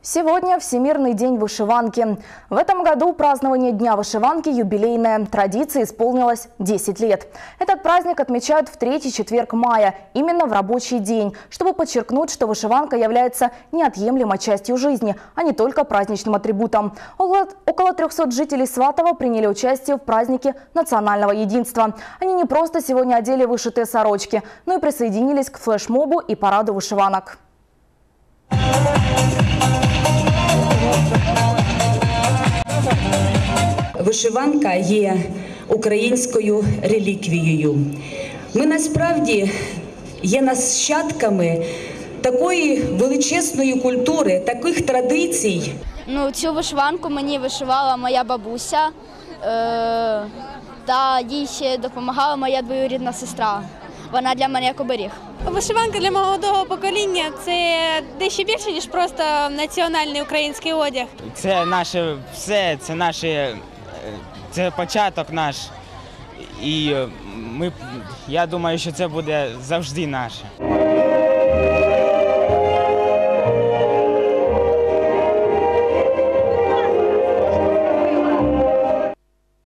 Сегодня Всемирный день вышиванки. В этом году празднование Дня вышиванки юбилейное. Традиции исполнилось 10 лет. Этот праздник отмечают в третий четверг мая, именно в рабочий день, чтобы подчеркнуть, что вышиванка является неотъемлемой частью жизни, а не только праздничным атрибутом. Около, около 300 жителей Сватова приняли участие в празднике национального единства. Они не просто сегодня одели вышитые сорочки, но и присоединились к флешмобу и параду вышиванок. Вишиванка є українською реліквією. Ми насправді є нащадками такої величезної культури, таких традицій. Ну, цю вишиванку мені вишивала моя бабуся, е, та їй ще допомагала моя двоюрідна сестра. Вона для мене як оберіг. Вишиванка для молодого покоління це дещо більше, ніж просто національний український одяг. Це наше все, це наше, це початок наш, і е, ми, я думаю, що це буде завжди наше.